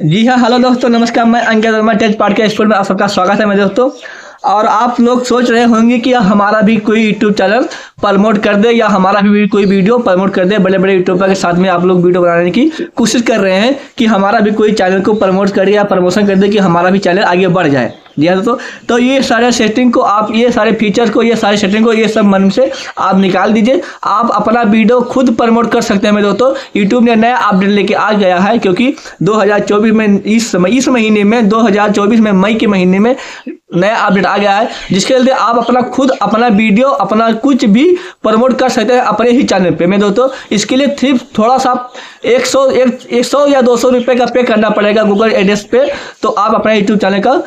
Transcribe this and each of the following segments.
जी हाँ हेलो दोस्तों, नमस्कार। मैं अंकित वर्मा टेज पार्ट के स्कूल में आप सबका स्वागत है मेरे दोस्तों। और आप लोग सोच रहे होंगे कि हमारा भी कोई यूट्यूब चैनल प्रमोट कर दे या हमारा भी कोई वीडियो प्रमोट कर दे बड़े बड़े यूट्यूबर के साथ में आप लोग वीडियो बनाने की कोशिश कर रहे हैं कि हमारा भी कोई चैनल को प्रमोट करे या प्रमोशन कर दे कि हमारा भी चैनल आगे बढ़ जाए। जी हाँ दोस्तों तो ये सारे सेटिंग को आप, ये सारे फीचर्स को, ये सारे सेटिंग को, ये सब मन से आप निकाल दीजिए। आप अपना वीडियो खुद प्रमोट कर सकते हैं मेरे दोस्तों। यूट्यूब ने नया अपडेट लेके आ गया है क्योंकि 2024 में इस समय, इस महीने में 2024 में मई के महीने में नया अपडेट आ गया है, जिसके चलते आप अपना खुद, अपना वीडियो, अपना कुछ भी प्रमोट कर सकते हैं अपने ही चैनल पे। मैं दोस्तों, इसके लिए सिर्फ़ थोड़ा सा एक सौ, एक एक सौ या दो सौ रुपये का पे करना पड़ेगा गूगल एड्रेस पे। तो आप अपना यूट्यूब चैनल का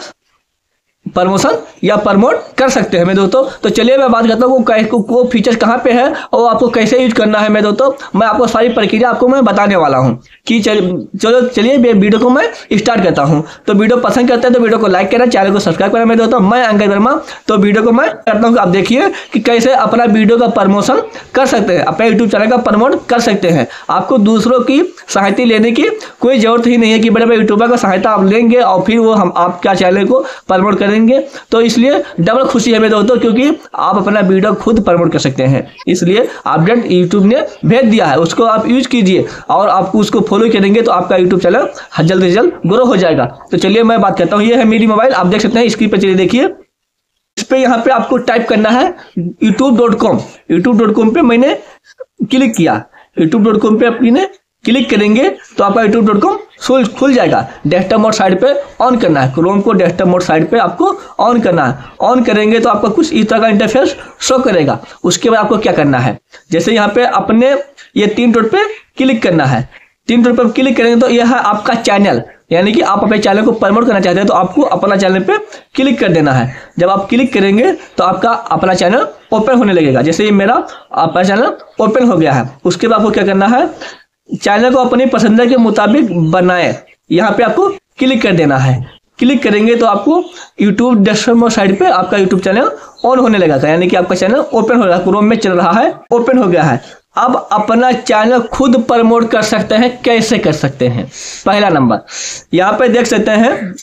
प्रमोशन या प्रमोट कर सकते हैं मैं दोस्तों। तो चलिए मैं बात करता हूँ को, वो फीचर कहाँ पे है और आपको कैसे यूज़ करना है मैं दोस्तों। मैं आपको सारी प्रक्रिया आपको मैं बताने वाला हूँ कि चल, चलो चलिए वीडियो को मैं स्टार्ट करता हूँ। तो वीडियो पसंद करते हैं तो वीडियो को लाइक करें चैनल को सब्सक्राइब करें मैं दोस्तों। मैं अंकित वर्मा तो वीडियो को मैं करता हूँ आप देखिए कि कैसे अपना वीडियो का प्रमोशन कर सकते हैं अपने यूट्यूब चैनल का प्रमोट कर सकते हैं। आपको दूसरों की सहायता लेने की कोई ज़रूरत ही नहीं है कि बड़े बड़े यूट्यूबर का सहायता आप लेंगे और फिर वो हम आपका चैनल को प्रमोट करेंगे। करेंगे। तो इसलिए डबल खुशी है मेरे दोस्तों, क्योंकि आप अपना वीडियो खुद प्रमोट कर सकते हैं। इसलिए अपडेट यूट्यूब ने भेज दिया है, उसको आप यूज़ कीजिए और आप उसको फॉलो करेंगे तो आपका यूट्यूब चैनल जल्द से जल्द ग्रो हो जाएगा। तो चलिए मैं बात करता हूँ, ये है मेरी मोबाइल आप देख सकते हैं स्क्रीन पर चलिए देखिए। इस पर यहाँ पे आपको टाइप करना है YouTube dot com YouTube dot com पर मैंने क्लिक किया। यूट्यूब डॉट कॉम पर अपने क्लिक करेंगे तो आपका यूट्यूब डॉट कॉम खुल खुल जाएगा। डेस्कटॉप मोड साइड पे ऑन करना है। क्रोम को डेस्कटॉप मोड साइड पे आपको ऑन करना है। ऑन करेंगे तो आपका कुछ इस तरह का इंटरफेस शो करेगा। उसके बाद आपको क्या करना है? जैसे यहाँ पे अपने ये तीन डॉट पे क्लिक करना है। तीन डॉट पर क्लिक करेंगे तो यह है आपका चैनल यानी कि आप अपने चैनल को प्रमोट करना चाहते हैं तो आपको अपना चैनल पे क्लिक कर देना है। जब आप क्लिक करेंगे तो आपका अपना चैनल ओपन होने लगेगा। जैसे ये मेरा, अपना चैनल ओपन हो गया है। उसके बाद आपको क्या करना है? चैनल को अपनी पसंद के मुताबिक बनाए। यहाँ पे आपको क्लिक कर देना है। क्लिक करेंगे तो आपको यूट्यूब डेस्कटॉप साइड पे आपका यूट्यूब चैनल ऑन होने लगा यानी कि आपका चैनल ओपन हो रहा है। क्रोम में चल रहा है ओपन हो गया है। अब अपना चैनल खुद प्रमोट कर सकते हैं, कैसे कर सकते हैं? पहला नंबर यहाँ पे देख सकते हैं,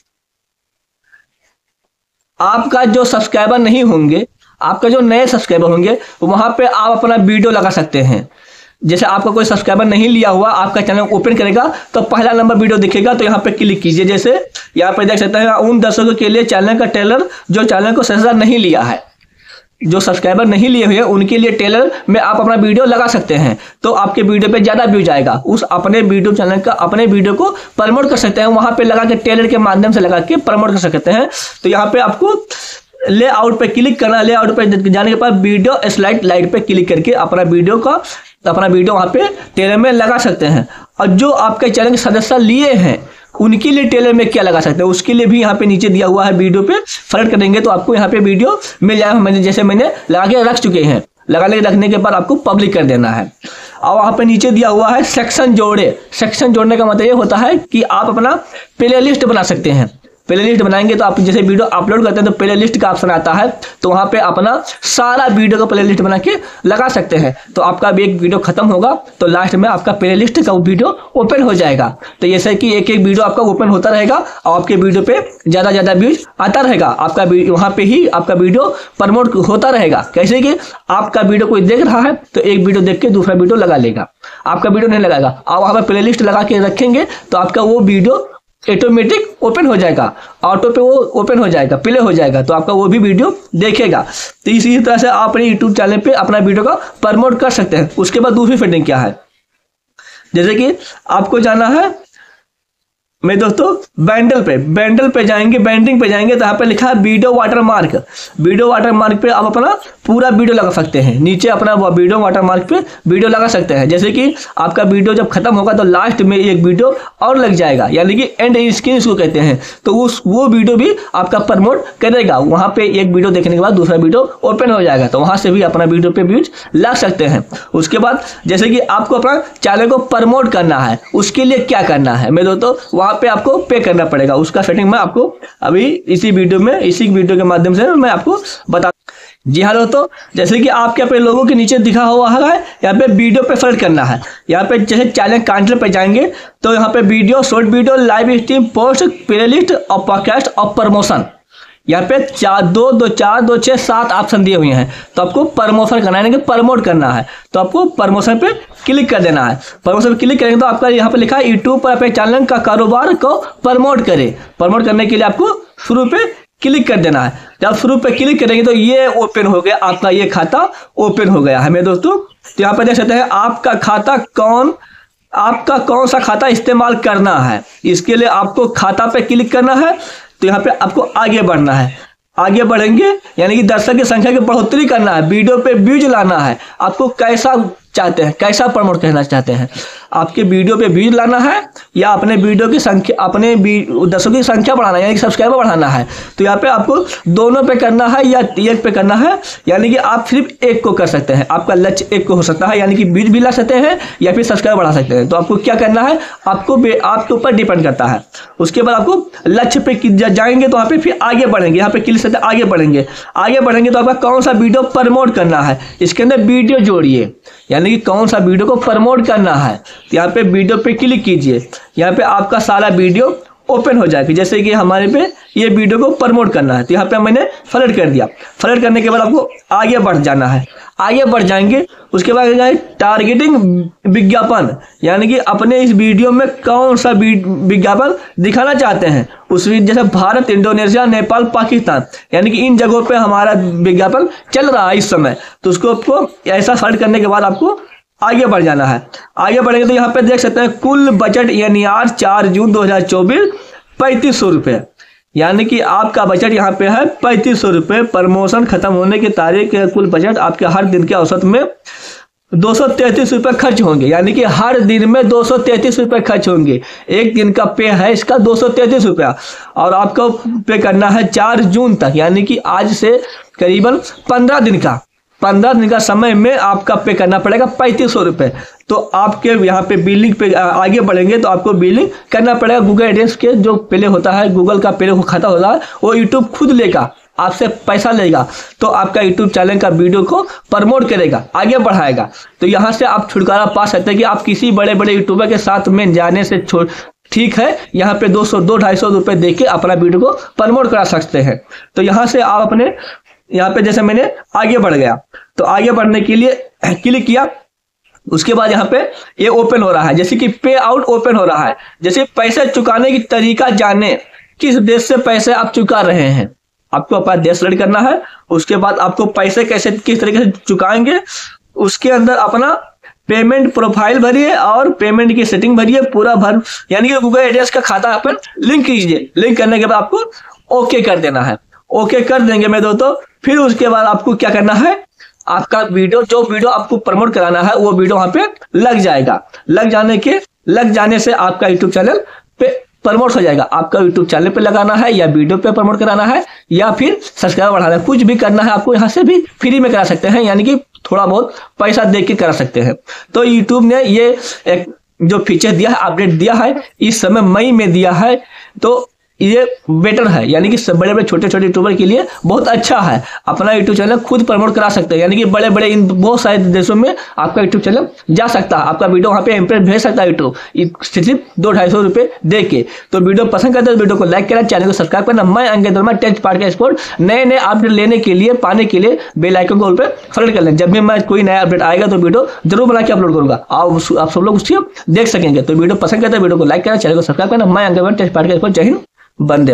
आपका जो सब्सक्राइबर नहीं होंगे, आपका जो नए सब्सक्राइबर होंगे, वहाँ पे आप अपना वीडियो लगा सकते हैं। जैसे आपका कोई सब्सक्राइबर नहीं लिया हुआ, आपका चैनल ओपन करेगा तो पहला नंबर वीडियो दिखेगा तो यहाँ पे क्लिक कीजिए। जैसे यहाँ पे देख सकते हैं, उन दर्शकों के लिए चैनल का टेलर जो चैनल को सजा नहीं लिया है, जो सब्सक्राइबर नहीं लिए हुए, उनके लिए टेलर में आप अपना वीडियो लगा सकते हैं तो आपके वीडियो पे ज़्यादा व्यूज़ आएगा उस अपने वीडियो चैनल का, अपने वीडियो को प्रमोट कर सकते हैं, वहाँ पे लगा के टेलर के माध्यम से लगा के प्रमोट कर सकते हैं। तो यहाँ पे आपको लेआउट पे क्लिक करना लेआउट पे जाने के बाद वीडियो स्लाइड लाइट पे क्लिक करके अपना वीडियो का तो अपना वीडियो वहाँ पे टेलर में लगा सकते हैं। और जो आपके चैनल के सदस्य लिए हैं, उनके लिए टेलर में क्या लगा सकते हैं? उसके लिए भी यहाँ पे नीचे दिया हुआ है वीडियो पे। फ्लड करेंगे तो आपको यहाँ पे वीडियो मिल जाएगा। मैंने जैसे मैंने लगा के रख चुके हैं। लगाने के रखने के बाद आपको पब्लिक कर देना है। और वहाँ पे नीचे दिया हुआ है सेक्शन जोड़े। सेक्शन जोड़ने का मतलब ये होता है कि आप अपना प्ले बना सकते हैं। प्ले लिस्ट बनाएँगे तो आप जैसे वीडियो अपलोड करते हैं तो प्ले लिस्ट का ऑप्शन आता है तो वहाँ पे अपना सारा वीडियो का प्ले लिस्ट बना के लगा सकते हैं। तो आपका भी एक वीडियो खत्म होगा तो लास्ट में आपका प्ले लिस्ट का वीडियो ओपन हो जाएगा। तो जैसे कि एक एक वीडियो आपका ओपन होता रहेगा, और आपके वीडियो पे ज़्यादा ज़्यादा व्यूज़ आता रहेगा। आपका वहाँ पे ही आपका वीडियो प्रमोट होता रहेगा। कैसे कि आपका वीडियो कोई देख रहा है तो एक वीडियो देख के दूसरा वीडियो लगा लेगा। आपका वीडियो नहीं लगाएगा। आप वहाँ पर प्ले लिस्ट लगा के रखेंगे तो आपका वो वीडियो ऑटोमेटिक ओपन हो जाएगा। ऑटो पे वो ओपन हो जाएगा प्ले हो जाएगा। तो आपका वो भी वीडियो देखेगा। तो इसी तरह से आप अपने यूट्यूब चैनल पे अपना वीडियो का प्रमोट कर सकते हैं। उसके बाद दूसरी फिटिंग क्या है? जैसे कि आपको जाना है मेरे दोस्तों, बैंडल पे बैंडल पे जाएँगे, बैंडिंग पे जाएँगे तो यहाँ पे लिखा है video watermark video watermark पे आप अपना पूरा वीडियो लगा सकते हैं। नीचे अपना वीडियो वाटर मार्क पे वीडियो लगा सकते हैं। जैसे कि आपका वीडियो जब खत्म होगा तो लास्ट में एक वीडियो और लग जाएगा। यानी कि एंड स्क्रीन इसको कहते हैं। तो उस, वो वीडियो भी आपका प्रमोट करेगा। वहाँ पे एक वीडियो देखने के बाद दूसरा वीडियो ओपन हो जाएगा। तो वहाँ से भी अपना वीडियो पे व्यूज़ लग सकते हैं। उसके बाद जैसे कि आपको अपना चैनल को प्रमोट करना है, उसके लिए क्या करना है? मेरे दोस्तों वहाँ पे आपको पे करना पड़ेगा। उसका सेटिंग मैं आपको अभी इसी वीडियो में, इसी वीडियो के माध्यम से मैं आपको बता जी हाँ दोस्तों, जैसे कि आपके अपने लोगों के नीचे दिखा हुआ है, यहाँ पे वीडियो पे सर्च करना है। यहाँ पे जैसे चैनल काउंटर पे जाएँगे तो यहाँ पे video short video live stream post playlist और पॉडकास्ट और प्रमोशन यहाँ पे चार, दो दो, चार, दो छः सात ऑप्शन दिए हुए हैं। तो आपको प्रमोशन करना है, यानी कि प्रमोट करना है। तो आपको प्रमोशन पे क्लिक कर देना है। प्रमोशन पे क्लिक करेंगे तो आपका यहाँ पे लिखा है यूट्यूब पर अपने चैनल का कारोबार को प्रमोट करें। प्रमोट करने के लिए आपको शुरू पे क्लिक कर देना है। जब शुरू पे क्लिक करेंगे तो ये ओपन हो गया, आपका ये खाता ओपन हो गया है। मेरे दोस्तों तो यहाँ पे देख सकते हैं, आपका खाता कौन, आपका कौन सा खाता इस्तेमाल करना है? इसके लिए आपको खाता पे क्लिक करना है। तो यहाँ पे आपको आगे बढ़ना है। आगे बढ़ेंगे, यानी कि दर्शक की संख्या की बढ़ोतरी करना है, वीडियो पे व्यूज़ लाना है। आपको कैसा चाहते हैं, कैसा प्रमोट करना चाहते हैं? आपके वीडियो पे व्यूज़ लाना है या अपने वीडियो की संख्या, अपने दर्शकों की संख्या बढ़ाना है, यानी कि सब्सक्राइबर बढ़ाना है। तो यहाँ पे आपको दोनों पे करना है या एक पे करना है, यानी कि आप सिर्फ़ एक को कर सकते हैं। आपका लक्ष्य एक को हो सकता है, यानी कि व्यूज़ भी ला सकते हैं या फिर सब्सक्राइबर बढ़ा सकते हैं। तो आपको क्या करना है, आपको आपके ऊपर डिपेंड करता है। उसके बाद आपको लक्ष्य पे जाएँगे तो वहाँ पे फिर आगे बढ़ेंगे। यहाँ पे क्लिक सकते आगे बढ़ेंगे। आगे बढ़ेंगे तो आपका कौन सा वीडियो प्रमोट करना है? इसके अंदर वीडियो जोड़िए। यानी कि कौन सा वीडियो को प्रमोट करना है? तो यहाँ पे वीडियो पे क्लिक कीजिए। यहाँ पे आपका सारा वीडियो ओपन हो जाएगी। जैसे कि हमारे पे ये वीडियो को प्रमोट करना है। तो यहाँ पे मैंने फ्लड कर दिया। फ्लड करने के बाद आपको आगे बढ़ जाना है। आगे बढ़ जाएँगे, उसके बाद जाए टारगेटिंग विज्ञापन। यानी कि अपने इस वीडियो में कौन सा विज्ञापन दिखाना चाहते हैं? उस जैसे भारत, इंडोनेशिया, नेपाल, पाकिस्तान। यानी कि इन जगहों पे हमारा विज्ञापन चल रहा है इस समय। तो उसको आपको ऐसा सर्च करने के बाद आपको आगे बढ़ जाना है। आगे बढ़ेंगे तो यहाँ पे देख सकते हैं, कुल बजट यानी आज चार जून 2024 पैंतीस सौ रुपये। यानी कि आपका बजट यहाँ पे है पैंतीस सौ रुपये। प्रमोशन खत्म होने की तारीख कुल बजट आपके हर दिन के औसत में दो सौ तैतीस रुपये खर्च होंगे। यानी कि हर दिन में दो सौ तैतीस रुपये खर्च होंगे। एक दिन का पे है इसका दो सौ तैतीस रुपया। और आपको पे करना है चार जून तक। यानी कि आज से करीबन पंद्रह दिन का। पंद्रह दिन का समय में आपका पे करना पड़ेगा पैंतीस सौ रुपये तो आपके यहाँ पे बिलिंग पे आगे बढ़ेंगे तो आपको बिलिंग करना पड़ेगा। गूगल एड्रेस के जो पहले होता है गूगल का पहले खाता होता है, वो यूट्यूब खुद लेगा, आपसे पैसा लेगा। तो आपका यूट्यूब चैनल का वीडियो को प्रमोट करेगा, आगे बढ़ाएगा। तो यहाँ से आप छुटकारा पा सकते हैं कि आप किसी बड़े बड़े यूट्यूबर के साथ में जाने से ठीक है, यहाँ पे दो सौ, दो ढाई सौ रुपये दे के अपना वीडियो को प्रमोट करा सकते हैं। तो यहाँ से आप अपने यहाँ पे जैसे मैंने आगे बढ़ गया तो आगे बढ़ने के लिए, क्लिक किया, उसके बाद यहाँ पे ये ओपन हो रहा है, जैसे कि पे आउट ओपन हो रहा है, जैसे पैसे चुकाने की तरीका जाने, किस देश से पैसे आप चुका रहे हैं। आपको अपना देश रेड करना है, उसके बाद आपको पैसे कैसे, किस तरीके से चुकाएँगे, उसके अंदर अपना पेमेंट प्रोफ़ाइल भरिए और पेमेंट की सेटिंग भरिए, पूरा भर, यानी कि गूगल एड्रेस का खाता अपन लिंक कीजिए। लिंक करने के बाद आपको ओके कर देना है। ओके कर देंगे मैं दोस्तों। फिर उसके बाद आपको क्या करना है? आपका वीडियो, जो वीडियो आपको प्रमोट कराना है, वो वीडियो वहाँ पे लग जाएगा। लग जाने के, लग जाने से आपका यूट्यूब चैनल पे प्रमोट हो जाएगा। आपका यूट्यूब चैनल पे लगाना है या वीडियो पे प्रमोट कराना है या फिर सब्सक्राइबर बढ़ाना है। कुछ भी करना है, आपको यहाँ से भी फ्री में करा सकते हैं, यानी कि थोड़ा बहुत पैसा दे के करा सकते हैं। तो यूट्यूब ने ये एक जो फीचर दिया है अपडेट दिया है, इस समय मई में दिया है। तो ये बेटर है। यानी कि बड़े बड़े छोटे छोटे यूट्यूबर के लिए बहुत अच्छा है। अपना यूट्यूब चैनल खुद प्रमोट करा सकते हैं। यानी कि बड़े बड़े इन बहुत सारे देशों में आपका यूट्यूब चैनल जा सकता है। आपका वीडियो वहाँ पे इम्प्रेस भेज सकता है यूट्यूब सिर्फ़ दो ढाई सौ रुपये दे के। तो वीडियो पसंद करते हैं तो वीडियो को लाइक करना चैनल को सब्सक्राइब करना। मैं अंकित वर्मा टेंथ पार्ट का स्पोर्ट नए नए अपडेट लेने के लिए, पाने के लिए बेल आइकन को पर फलट कर लें। जब भी मैं कोई नया अपडेट आएगा तो वीडियो ज़रूर बना के अपलोड करूँगा। आप सब लोग उसकी देख सकेंगे। तो वीडियो पसंद करते हैं वीडियो को लाइक करना चैनल को सब्सक्राइब करना। मैं अंकित टेस्ट पार्ट का स्पोर्ट जय हिंद। बंदे